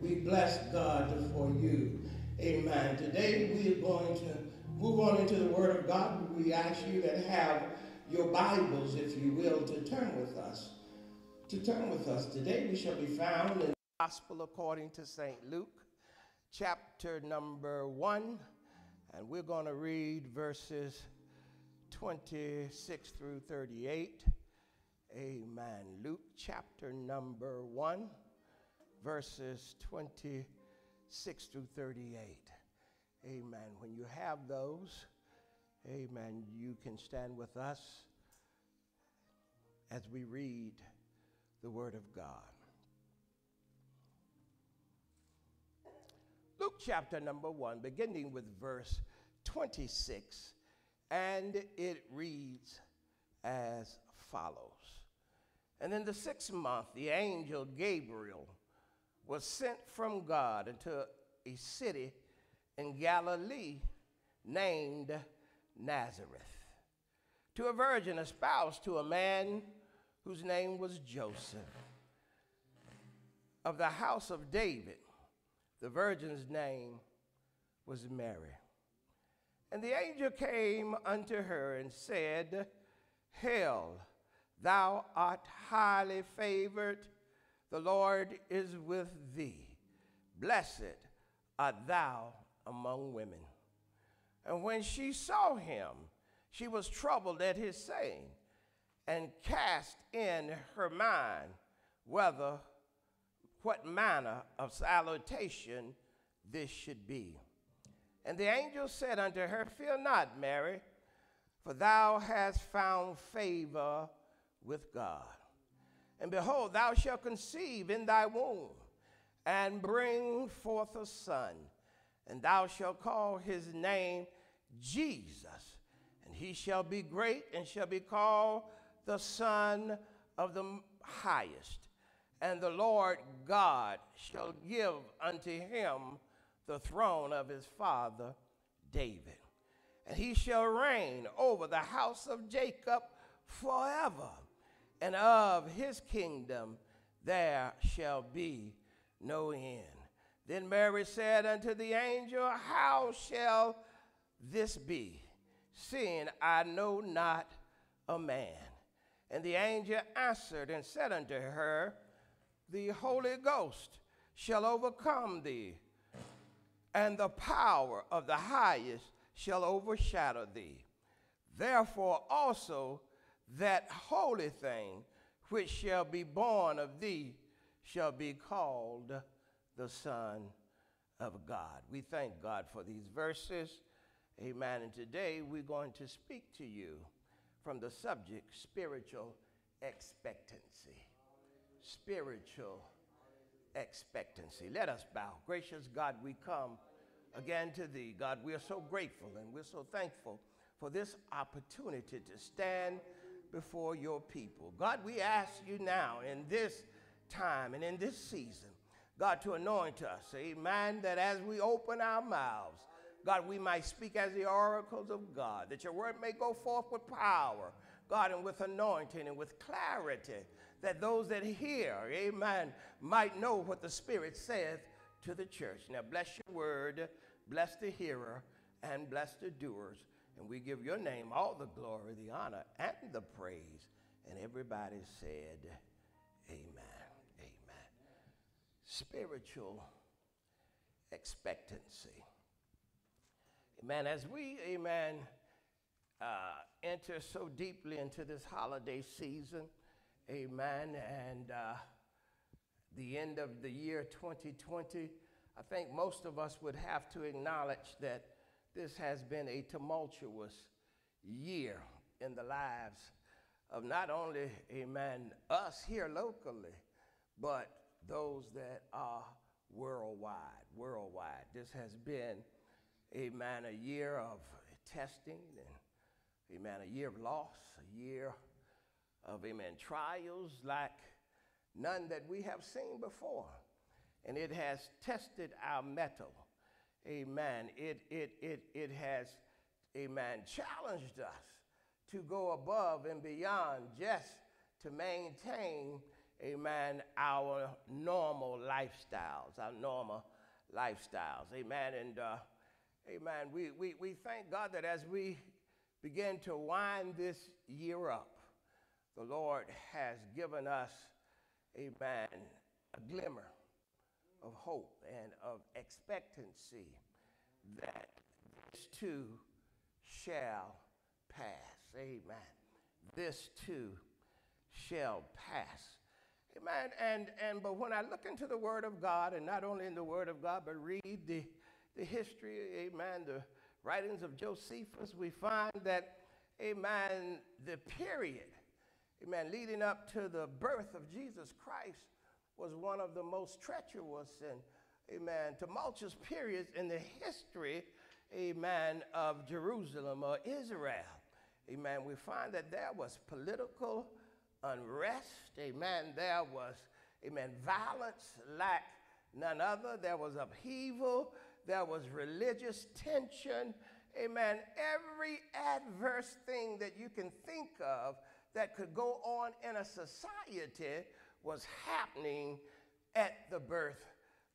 We bless God for you. Amen. Today we are going to move on into the Word of God. We ask you that have your Bibles, if you will, to turn with us. To turn with us. Today we shall be found in the Gospel according to St. Luke, chapter number 1, and we're going to read verses 26 through 38. Amen. Luke chapter number 1, verses 26 through 38. Amen. When you have those, amen, you can stand with us as we read the Word of God. Luke chapter number 1, beginning with verse 26, and it reads as follows. And in the sixth month, the angel Gabriel was sent from God into a city in Galilee named Nazareth to a virgin espoused to a man whose name was Joseph of the house of David. The virgin's name was Mary. And the angel came unto her and said, Hail, thou art highly favored, the Lord is with thee. Blessed art thou among women. And when she saw him, she was troubled at his saying, and cast in her mind whether what manner of salutation this should be. And the angel said unto her, Fear not, Mary, for thou hast found favor with God. And behold, thou shalt conceive in thy womb and bring forth a son, and thou shalt call his name Jesus. And he shall be great and shall be called the Son of the Highest. And the Lord God shall give unto him the throne of his father David. And he shall reign over the house of Jacob forever, and of his kingdom there shall be no end. Then Mary said unto the angel, How shall this be, seeing I know not a man? And the angel answered and said unto her, The Holy Ghost shall overcome thee, and the power of the highest shall overshadow thee. Therefore also that holy thing which shall be born of thee shall be called the Son of God. We thank God for these verses. Amen. And today we're going to speak to you from the subject spiritual expectancy. Spiritual expectancy. Let us bow. Gracious God, we come again to thee. God, we are so grateful and we're so thankful for this opportunity to stand before your people. God, we ask you now in this time and in this season, God, to anoint us, amen, that as we open our mouths, God, we might speak as the oracles of God, that your word may go forth with power, God, and with anointing and with clarity, that those that hear, amen, might know what the Spirit saith to the church. Now, bless your word, bless the hearer, and bless the doers. And we give your name all the glory, the honor, and the praise. And everybody said, Amen. Amen. Spiritual expectancy. Amen. As we, amen, uh, enter so deeply into this holiday season, amen, and uh, the end of the year 2020, I think most of us would have to acknowledge that this has been a tumultuous year in the lives of not only, amen, us here locally, but those that are worldwide. Worldwide. This has been amen, a year of testing and, amen, a year of loss, a year of, amen, trials like none that we have seen before. and it has tested our mettle. Amen. It, it, it, it has, amen, challenged us to go above and beyond just to maintain, amen, our normal lifestyles, our normal lifestyles. Amen. And, uh, amen, we, we, we thank God that as we begin to wind this year up, the Lord has given us, amen, a glimmer of hope and of expectancy that this too shall pass. Amen. This too shall pass. Amen. And, and but when I look into the Word of God, and not only in the Word of God, but read the, the history, amen, the writings of Josephus, we find that, amen, the period, amen, leading up to the birth of Jesus Christ was one of the most treacherous and, amen, tumultuous periods in the history, amen, of Jerusalem or Israel. Amen. We find that there was political unrest. Amen. There was, amen, violence like none other. There was upheaval. There was religious tension. Amen. Every adverse thing that you can think of that could go on in a society was happening at the birth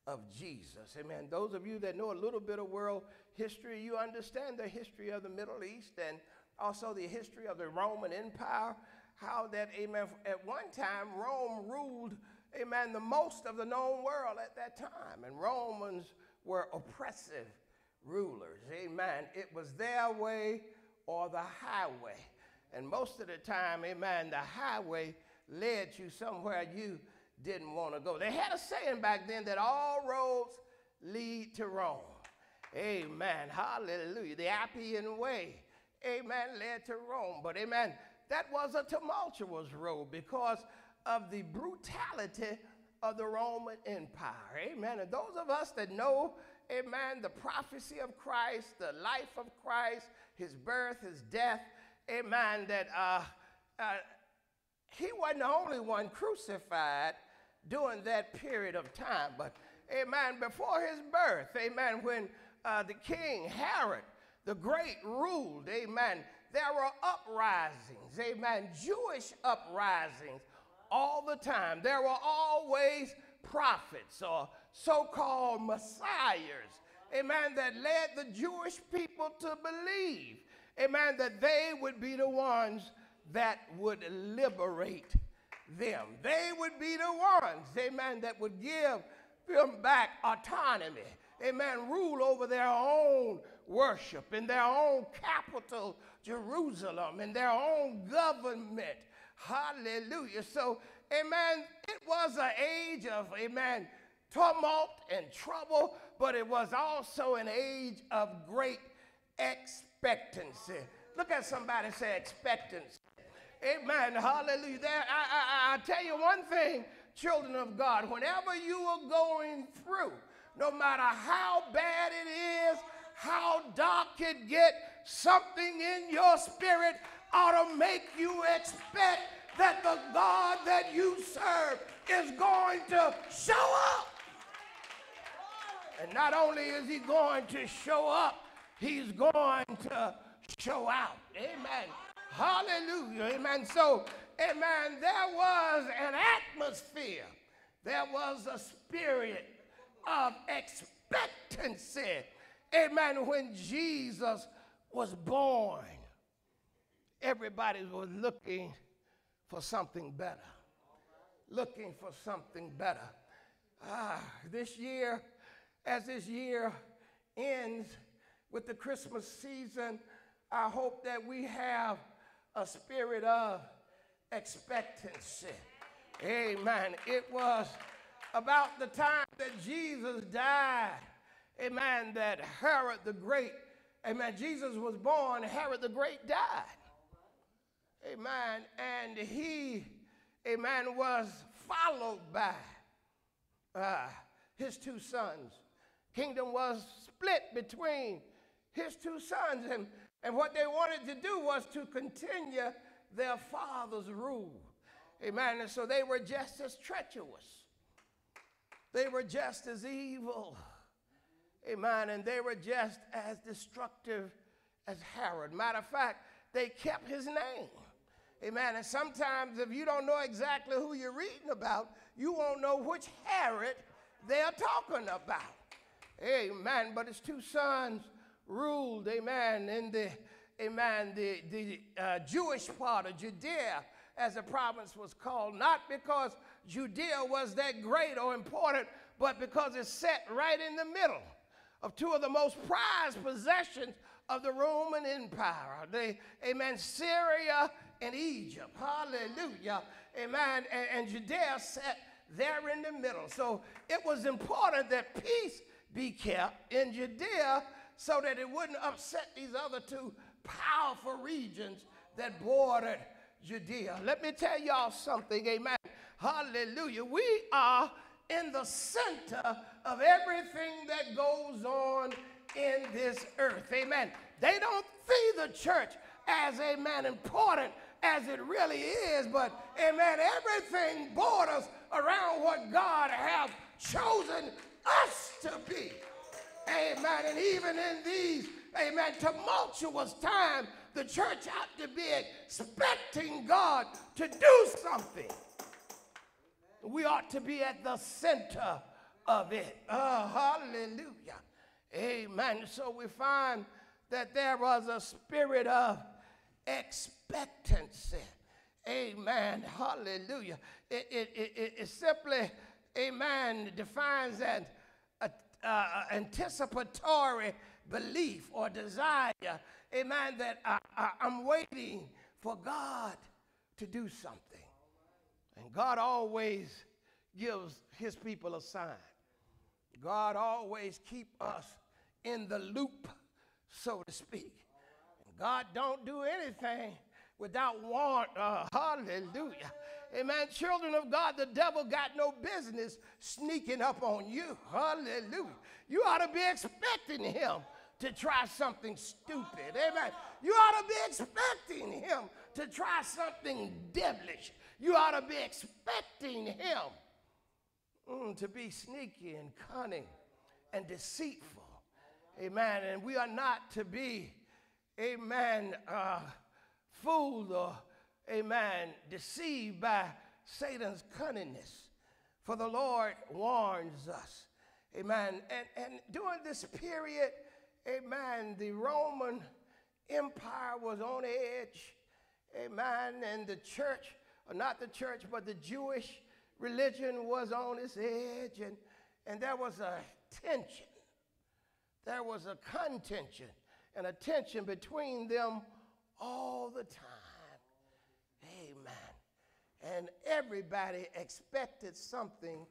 of Jesus. Amen. Those of you that know a little bit of world history, you understand the history of the Middle East and also the history of the Roman Empire. How that, amen, at one time Rome ruled, amen, the most of the known world at that time. And Romans were oppressive rulers. Amen. It was their way or the highway. And most of the time, amen, the highway led you somewhere you didn't want to go. They had a saying back then that all roads lead to Rome. Amen. Hallelujah. The Appian Way, amen, led to Rome. But, amen, that was a tumultuous road because of the brutality of the Roman Empire. Amen. And those of us that know, amen, the prophecy of Christ, the life of Christ, his birth, his death, amen, that uh, uh, he wasn't the only one crucified during that period of time. But, amen, before his birth, amen, when uh, the king Herod the Great ruled, amen, there were uprisings, amen, Jewish uprisings all the time. There were always prophets or so called messiahs, amen, that led the Jewish people to believe, amen, that they would be the ones that would liberate them. They would be the ones, amen, that would give them back autonomy, amen, rule over their own worship in their own capital, Jerusalem, in their own government. Hallelujah. So, amen, it was an age of, amen, tumult and trouble, but it was also an age of great expectancy. Look at somebody say expectancy. Amen. Hallelujah. There, I, I, I tell you one thing, children of God, whenever you are going through, no matter how bad it is, how dark it get, something in your spirit ought to make you expect that the God that you serve is going to show up. And not only is he going to show up, he's going to show out. Amen. Hallelujah. Amen. So, amen, there was an atmosphere, there was a spirit of expectancy. Amen. When Jesus was born, everybody was looking for something better. Looking for something better. Ah, this year, as this year ends with the Christmas season, I hope that we have a spirit of expectancy. Amen. It was about the time that Jesus died, amen, that Herod the Great, amen, Jesus was born, Herod the Great died. Amen. And he, amen, was followed by uh, his two sons. Kingdom was split between his two sons. And and what they wanted to do was to continue their father's rule. Amen. And so they were just as treacherous. they were just as evil. Amen. And they were just as destructive as Herod. Matter of fact, they kept his name. Amen. And sometimes, if you don't know exactly who you're reading about, you won't know which Herod they're talking about. Amen. But his two sons ruled, amen, in the, amen, the, the uh, Jewish part of Judea, as the province was called, not because Judea was that great or important, but because it's set right in the middle of two of the most prized possessions of the Roman Empire. The, amen, Syria and Egypt. Hallelujah. Amen. And, and Judea sat there in the middle. So it was important that peace be kept in Judea so that it wouldn't upset these other two powerful regions that bordered Judea. Let me tell y'all something, amen. Hallelujah. We are in the center of everything that goes on in this earth, amen. They don't see the church as, amen, important as it really is, but, amen, everything borders around what God has chosen us to be. Amen. And even in these, amen, tumultuous times, the church ought to be expecting God to do something. We ought to be at the center of it. Oh, hallelujah. Amen. So we find that there was a spirit of expectancy. Amen. Hallelujah. It, it, it, it simply, amen, defines that uh, anticipatory belief or desire, amen, that I, I, I'm waiting for God to do something. And God always gives his people a sign. God always keep us in the loop, so to speak. God don't do anything without want. Uh, hallelujah. Amen. Children of God, the devil got no business sneaking up on you. Hallelujah. You ought to be expecting him to try something stupid. Amen. You ought to be expecting him to try something devilish. You ought to be expecting him mm, to be sneaky and cunning and deceitful. Amen. And we are not to be, amen, uh, fooled or amen, deceived by Satan's cunningness. For the Lord warns us, amen. And, and during this period, amen, the Roman Empire was on edge, amen, and the church, or not the church, but the Jewish religion was on its edge, and, and there was a tension. There was a contention and a tension between them all the time. And everybody expected something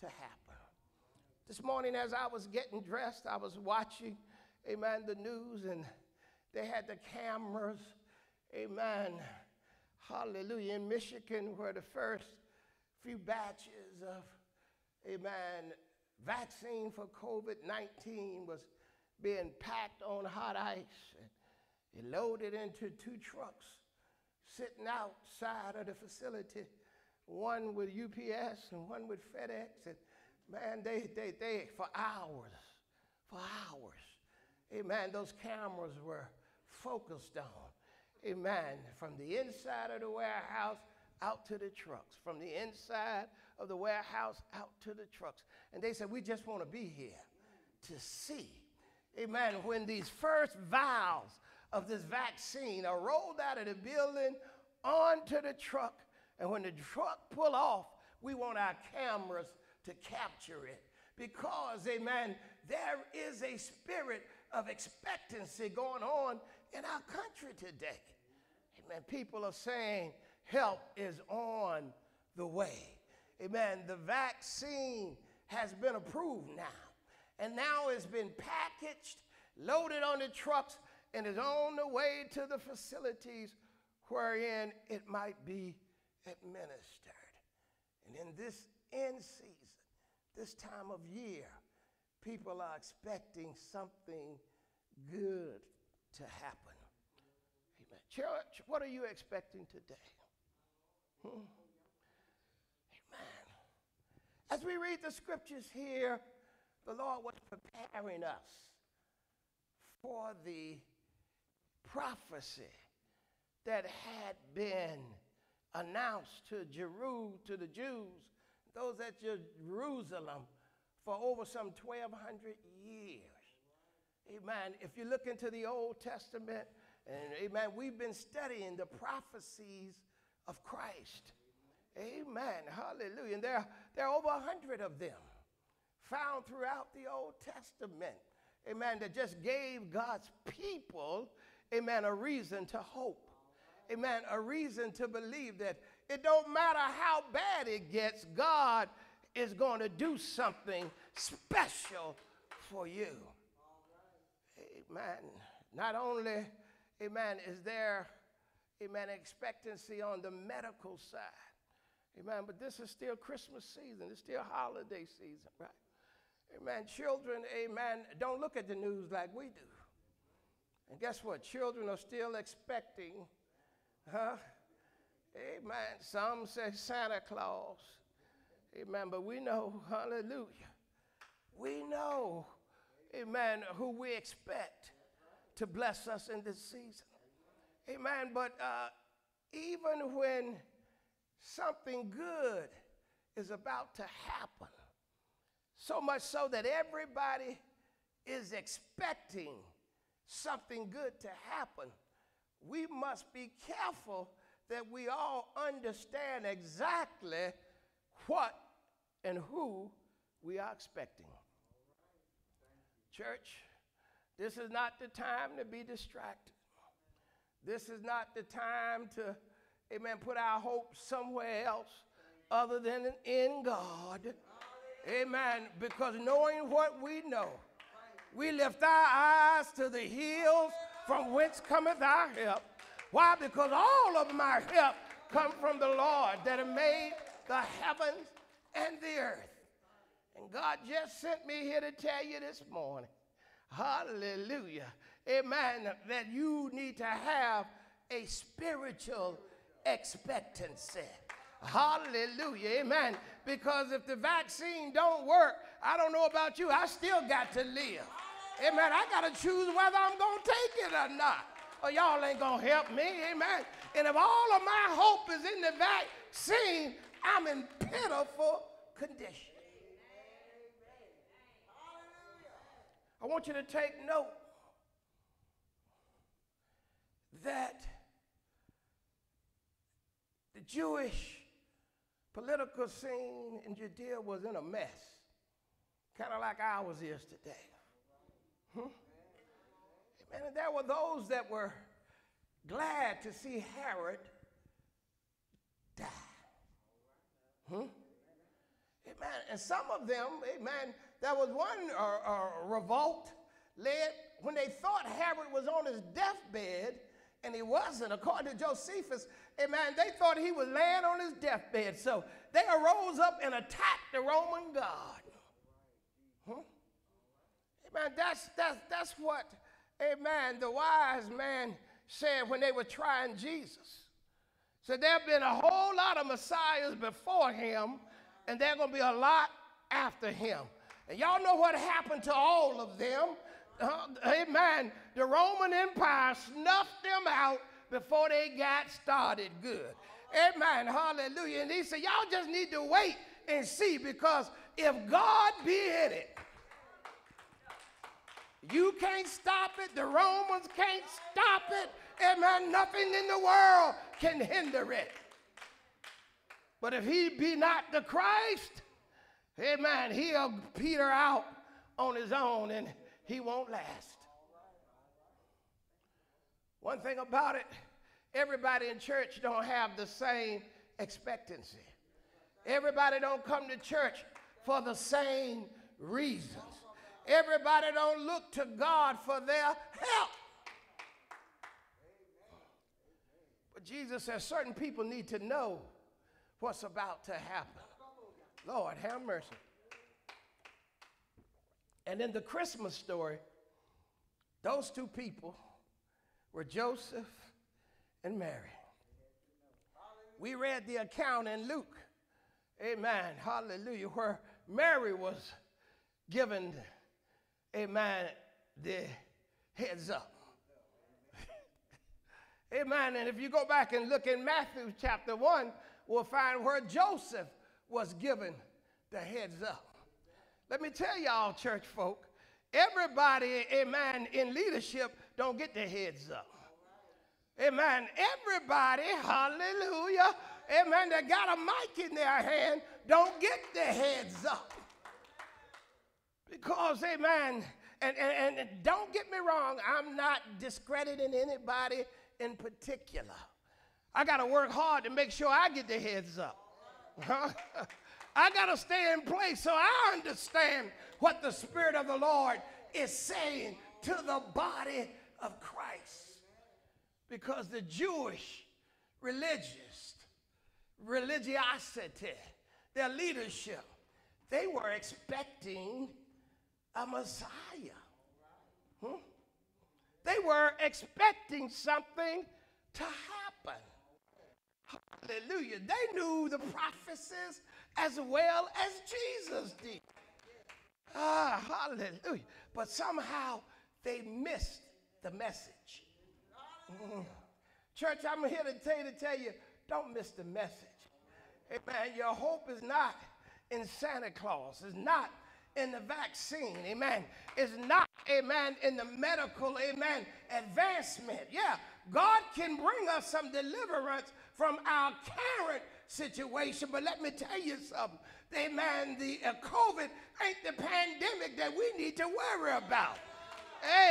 to happen. This morning, as I was getting dressed, I was watching, amen, the news, and they had the cameras, amen, hallelujah, in Michigan, where the first few batches of, amen, vaccine for COVID 19 was being packed on hot ice and loaded into two trucks sitting outside of the facility, one with UPS and one with FedEx. And man, they, they, they, for hours, for hours, amen, those cameras were focused on, amen, from the inside of the warehouse out to the trucks, from the inside of the warehouse out to the trucks. And they said, We just want to be here to see, amen, when these first vials of this vaccine are rolled out of the building onto the truck. And when the truck pull off, we want our cameras to capture it. Because, amen, there is a spirit of expectancy going on in our country today. Amen. People are saying help is on the way. Amen. The vaccine has been approved now. And now it's been packaged, loaded on the trucks, and is on the way to the facilities wherein it might be administered. And in this end season, this time of year, people are expecting something good to happen. Amen. Church, what are you expecting today? Hmm? Amen. As we read the scriptures here, the Lord was preparing us for the prophecy that had been announced to Jeru, to the Jews, those at Jerusalem, for over some 1,200 years. Amen. If you look into the Old Testament, and amen, we've been studying the prophecies of Christ. Amen. Hallelujah. And there, there are over a hundred of them found throughout the Old Testament. Amen. That just gave God's people, amen, a reason to hope. Amen. A reason to believe that it don't matter how bad it gets, God is going to do something special for you. Amen. Not only, amen, is there, amen, expectancy on the medical side. Amen. But this is still Christmas season. It's still holiday season, right? Amen. Children, amen, don't look at the news like we do. And guess what? Children are still expecting, huh? Amen. Some say Santa Claus. Amen. But we know, hallelujah. We know amen, who we expect to bless us in this season. Amen. But uh, even when something good is about to happen, so much so that everybody is expecting something good to happen, we must be careful that we all understand exactly what and who we are expecting. Church, this is not the time to be distracted. This is not the time to, amen, put our hope somewhere else other than in God. Amen. Because knowing what we know, we lift our eyes to the hills from whence cometh our help. Why? Because all of my help come from the Lord that made the heavens and the earth. And God just sent me here to tell you this morning, hallelujah, amen, that you need to have a spiritual expectancy. Hallelujah, amen. Because if the vaccine don't work, I don't know about you, I still got to live. Amen. I got to choose whether I'm going to take it or not. Or y'all ain't going to help me. Amen. And if all of my hope is in the vaccine, I'm in pitiful condition. I want you to take note that the Jewish political scene in Judea was in a mess, kind of like ours is today. Hmm? And there were those that were glad to see Herod die. Hmm? Amen. And some of them, amen, there was one uh, uh, revolt led when they thought Herod was on his deathbed, and he wasn't. According to Josephus, amen, they thought he was laying on his deathbed. So they arose up and attacked the Roman God. Amen. That's, that's, that's what, amen, the wise man said when they were trying Jesus. So there have been a whole lot of messiahs before him, and there are going to be a lot after him. And y'all know what happened to all of them. Uh, amen. The Roman Empire snuffed them out before they got started good. Amen. Hallelujah. And he said, Y'all just need to wait and see because if God be in it, you can't stop it. The Romans can't stop it. Amen. Nothing in the world can hinder it. But if he be not the Christ, Amen. He'll peter out on his own and he won't last. One thing about it, everybody in church don't have the same expectancy. Everybody don't come to church for the same reasons. Everybody don't look to God for their help. But Jesus says certain people need to know what's about to happen. Lord, have mercy. And in the Christmas story, those two people were Joseph and Mary. We read the account in Luke, amen, hallelujah, where Mary was given, amen, the heads up. amen. And if you go back and look in Matthew chapter 1, we'll find where Joseph was given the heads up. Let me tell y'all, church folk, everybody, amen, in leadership don't get their heads up. Amen. Everybody, hallelujah, amen, that got a mic in their hand don't get their heads up. Because, amen, and, and, and don't get me wrong, I'm not discrediting anybody in particular. I got to work hard to make sure I get the heads up. I got to stay in place so I understand what the Spirit of the Lord is saying to the body of Christ. Because the Jewish religious religiosity, their leadership, they were expecting a Messiah. Hmm? They were expecting something to happen. Hallelujah. They knew the prophecies as well as Jesus did. Ah, hallelujah. But somehow they missed the message. Mm. Church, I'm here to tell you to tell you, don't miss the message. Amen. Your hope is not in Santa Claus. It's not in the vaccine. Amen. is not, amen, in the medical, amen, advancement. Yeah, God can bring us some deliverance from our current situation. But let me tell you something. Amen. The uh, COVID ain't the pandemic that we need to worry about.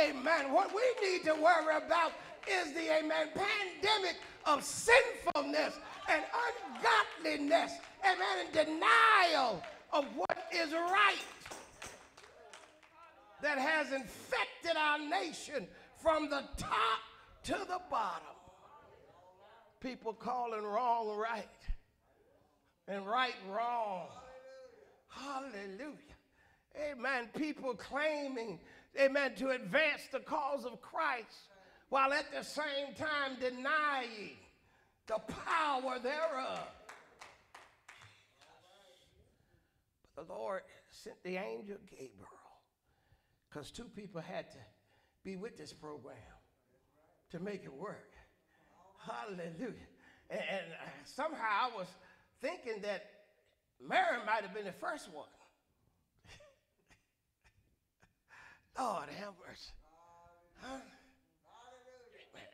Amen. What we need to worry about is the, amen, pandemic of sinfulness and ungodliness. Amen. And denial of what is right that has infected our nation from the top to the bottom. People calling wrong right and right wrong. Hallelujah. Amen. People claiming, amen, to advance the cause of Christ while at the same time denying the power thereof. But the Lord sent the angel Gabriel because two people had to be with this program to make it work. Hallelujah. And, and uh, somehow I was thinking that Mary might have been the first one. Lord have mercy.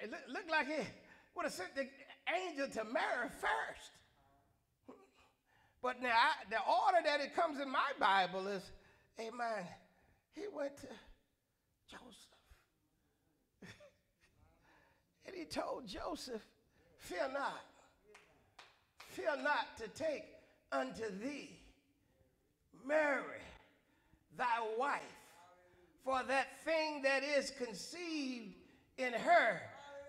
It looked look like he would have sent the angel to Mary first. But now, I, the order that it comes in my Bible is, amen, he went to Joseph. and he told Joseph, Fear not, fear not to take unto thee Mary, thy wife, for that thing that is conceived in her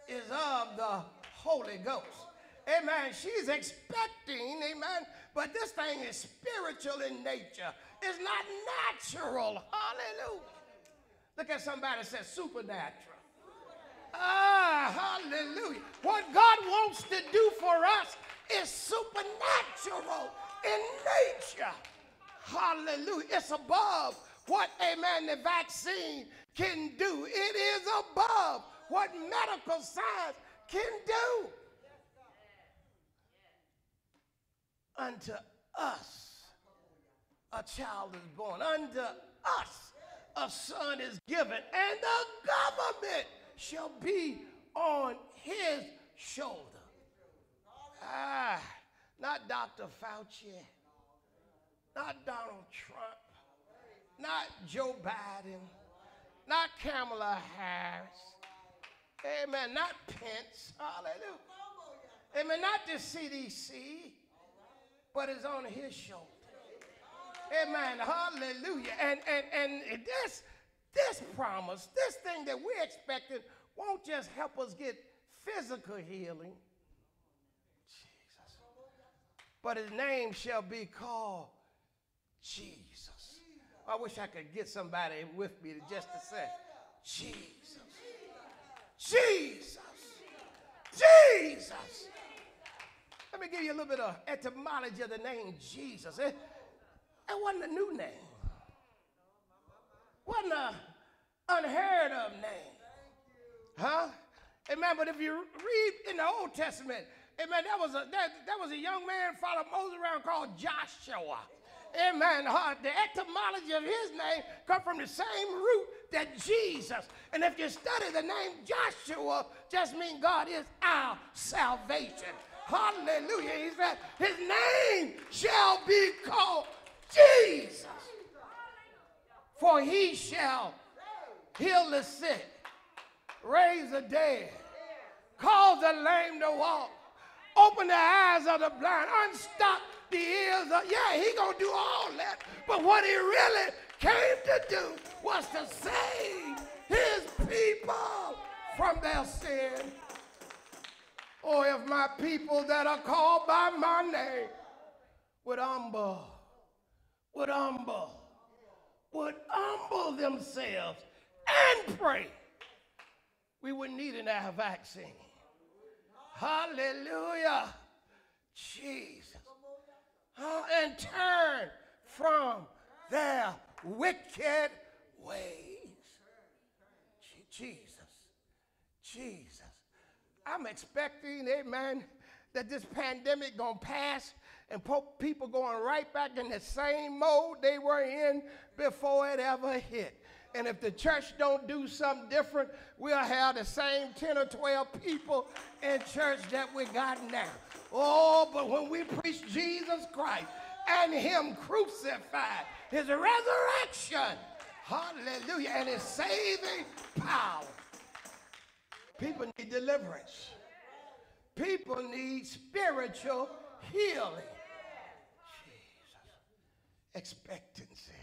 is of the Holy Ghost. Amen. She's expecting, amen, but this thing is spiritual in nature. It's not natural. Hallelujah. Look at somebody that says supernatural. Ah, hallelujah. What God wants to do for us is supernatural in nature. Hallelujah. It's above what, amen, the vaccine can do. It is above what medical science can do. Unto us a child is born. Unto us a son is given, and the government shall be on his shoulder. Ah, not Dr. Fauci, not Donald Trump, not Joe Biden, not Kamala Harris. Amen. Not Pence. Hallelujah. Amen. Not the CDC, but it's on his shoulder. Amen. Hallelujah. And and and this this promise, this thing that we're expecting, won't just help us get physical healing. Jesus. But his name shall be called Jesus. I wish I could get somebody with me just to say, Jesus. Jesus. Jesus. Let me give you a little bit of etymology of the name Jesus. It wasn't a new name. Wasn't a unheard of name. Huh? Amen. But if you read in the Old Testament, amen, that was a that, that was a young man followed Moses around called Joshua. Amen. Uh, the etymology of his name come from the same root that Jesus. And if you study the name Joshua, just means God is our salvation. Hallelujah. He said, His name shall be called Jesus. For he shall heal the sick, raise the dead, cause the lame to walk, open the eyes of the blind, unstop the ears of, yeah, he gonna do all that. But what he really came to do was to save his people from their sin. Or oh, if my people that are called by my name would humble, would humble, would humble themselves and pray, we wouldn't need an vaccine. Hallelujah. Jesus. Uh, and turn from their wicked ways. Jesus. Jesus. I'm expecting, amen, that this pandemic gonna pass and people going right back in the same mode they were in before it ever hit. And if the church don't do something different, we'll have the same 10 or 12 people in church that we got now. Oh, but when we preach Jesus Christ and him crucified, his resurrection, hallelujah, and his saving power, people need deliverance. People need spiritual healing. Expectancy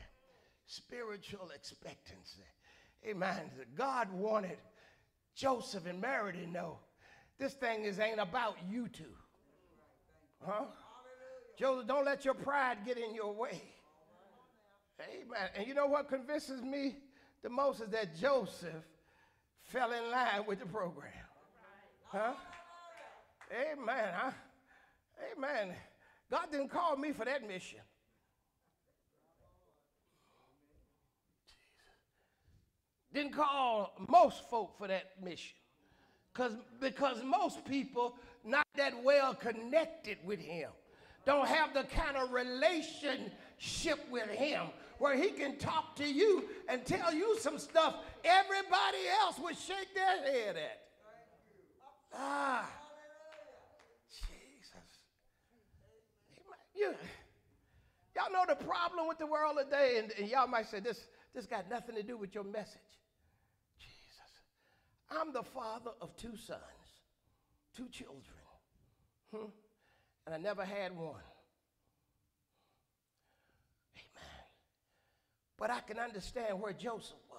spiritual expectancy. Amen. God wanted Joseph and Mary to know this thing is ain't about you two. Huh? Joseph, don't let your pride get in your way. Amen. And you know what convinces me the most is that Joseph fell in line with the program. Huh? Amen. Huh? Amen. God didn't call me for that mission. Didn't call most folk for that mission. Cause, because most people not that well connected with him. Don't have the kind of relationship with him where he can talk to you and tell you some stuff everybody else would shake their head at. Ah, Jesus. You, y'all know the problem with the world today, and, and y'all might say this, this got nothing to do with your message. I'm the father of two sons, two children, hmm? and I never had one. Amen. But I can understand where Joseph was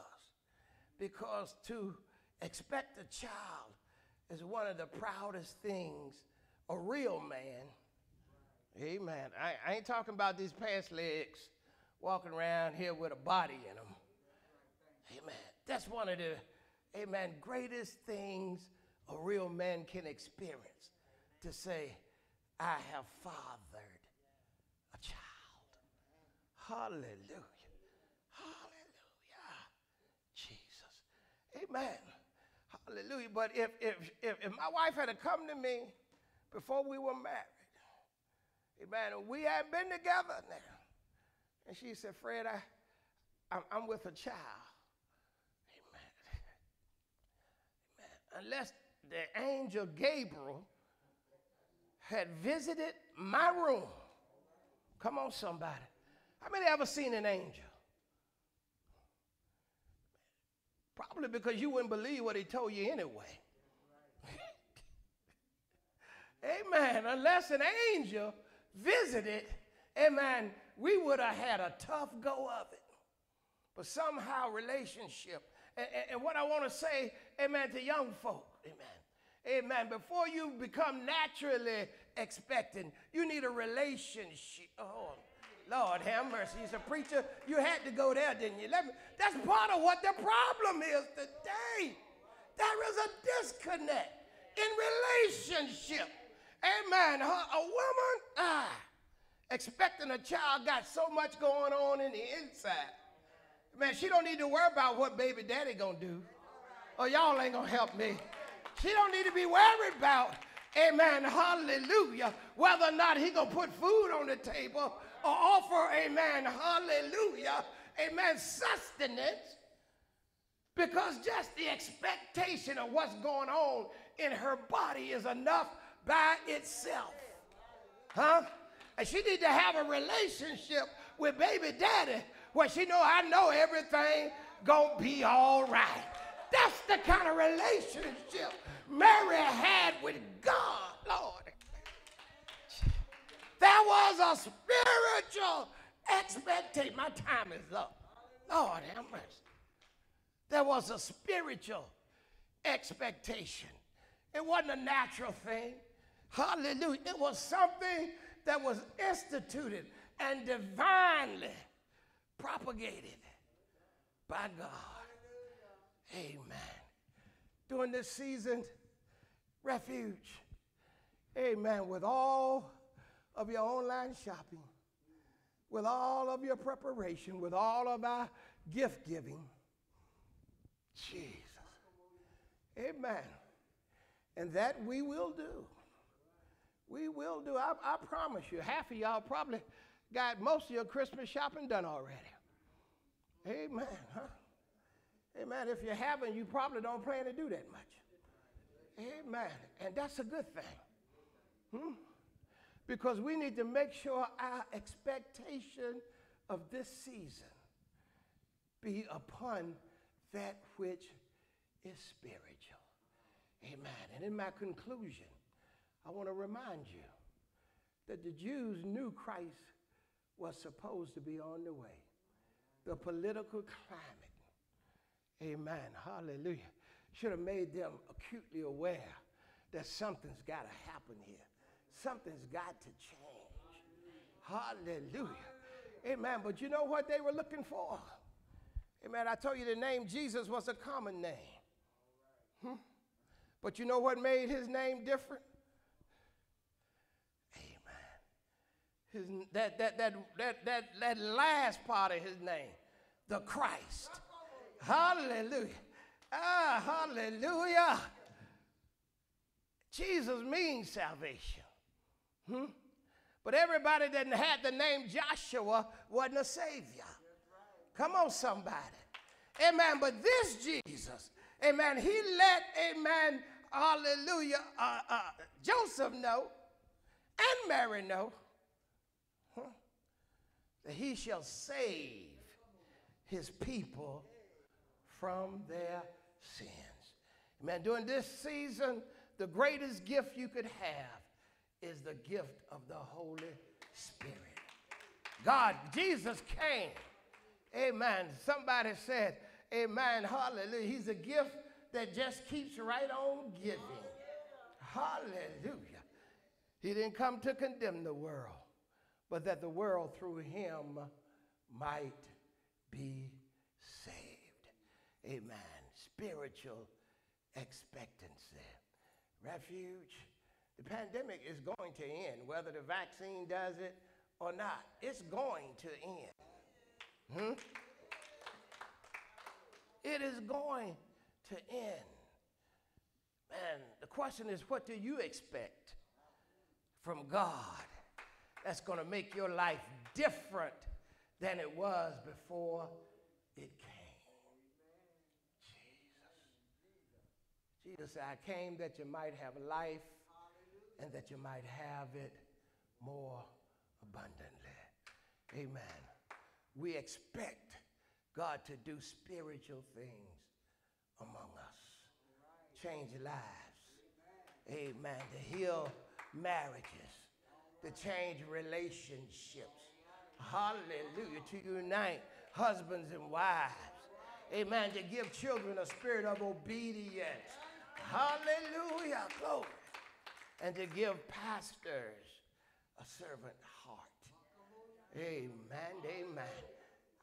because to expect a child is one of the proudest things a real man. Amen. I, I ain't talking about these pants legs walking around here with a body in them. Amen. That's one of the amen, greatest things a real man can experience to say, I have fathered a child. Hallelujah. Hallelujah. Jesus. Amen. Hallelujah. But if, if, if, if my wife had to come to me before we were married, amen, we hadn't been together now. And she said, Fred, I, I'm, I'm with a child. Unless the angel Gabriel had visited my room. Come on, somebody. How many ever seen an angel? Probably because you wouldn't believe what he told you anyway. amen. Unless an angel visited, amen, we would have had a tough go of it. But somehow relationship and, and, what I want to say, amen, to young folk, amen. Amen. Before you become naturally expecting, you need a relationship. Oh, Lord have mercy. He's a preacher. You had to go there, didn't you? Let me, that's part of what the problem is today. There is a disconnect in relationship. Amen. A, a woman, ah, expecting a child got so much going on in the inside. Man, she don't need to worry about what baby daddy gonna do. Oh, y'all ain't gonna help me. She don't need to be worried about, amen, hallelujah, whether or not he gonna put food on the table or offer, amen, hallelujah, amen, sustenance. Because just the expectation of what's going on in her body is enough by itself. Huh? And she need to have a relationship with baby daddy where she know I know everything gonna be all right. That's the kind of relationship Mary had with God, Lord. There was a spiritual expectation. My time is up. Lord have mercy. There was a spiritual expectation. It wasn't a natural thing. Hallelujah. It was something that was instituted and divinely propagated by God. Amen. During this season, refuge. Amen. With all of your online shopping, with all of your preparation, with all of our gift giving. Jesus. Amen. And that we will do. We will do. I, I promise you, half of y'all probably got most of your Christmas shopping done already. Amen. Huh? Amen. If you haven't, you probably don't plan to do that much. Amen. And that's a good thing. Hmm? Because we need to make sure our expectation of this season be upon that which is spiritual. Amen. And in my conclusion, I want to remind you that the Jews knew Christ was supposed to be on the way. The political climate, amen, hallelujah, should have made them acutely aware that something's got to happen here. Something's got to change. Hallelujah. Amen. But you know what they were looking for? Amen. I told you the name Jesus was a common name. Hmm? But you know what made his name different? His, that, that, that, that, that, that last part of his name, the Christ. Hallelujah. Ah, hallelujah. Jesus means salvation. Hmm? But everybody that had the name Joshua wasn't a savior. Come on, somebody. Amen. But this Jesus, amen, he let, amen, hallelujah, uh, uh, Joseph know and Mary know that he shall save his people from their sins. Amen. During this season, the greatest gift you could have is the gift of the Holy Spirit. God, Jesus came. Amen. Somebody said, Amen. Hallelujah. He's a gift that just keeps right on giving. Hallelujah. He didn't come to condemn the world, but that the world through him might be saved. Amen. Spiritual expectancy. Refuge. The pandemic is going to end, whether the vaccine does it or not. It's going to end. Hmm? It is going to end. Man, the question is what do you expect from God? That's going to make your life different than it was before it came. Jesus. Jesus said, I came that you might have life and that you might have it more abundantly. Amen. We expect God to do spiritual things among us, change lives. Amen. To heal marriages to change relationships. Hallelujah. To unite husbands and wives. Amen. To give children a spirit of obedience. Hallelujah. Glory. And to give pastors a servant heart. Amen. Amen.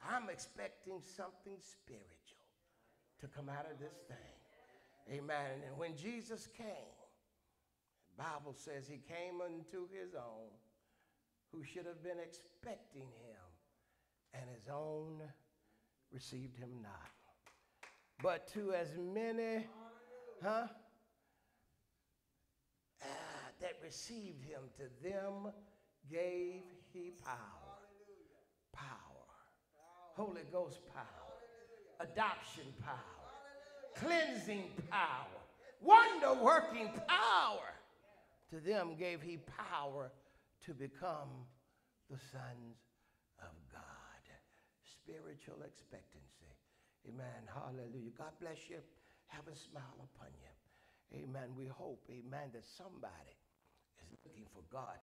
I'm expecting something spiritual to come out of this thing. Amen. And when Jesus came, Bible says he came unto his own, who should have been expecting him, and his own received him not. But to as many, huh, ah, that received him, to them gave he power. Power. Holy Ghost power. Adoption power. Cleansing power. Wonder working power. To them gave he power to become the sons of God. Spiritual expectancy. Amen. Hallelujah. God bless you. Have a smile upon you. Amen. We hope, amen, that somebody is looking for God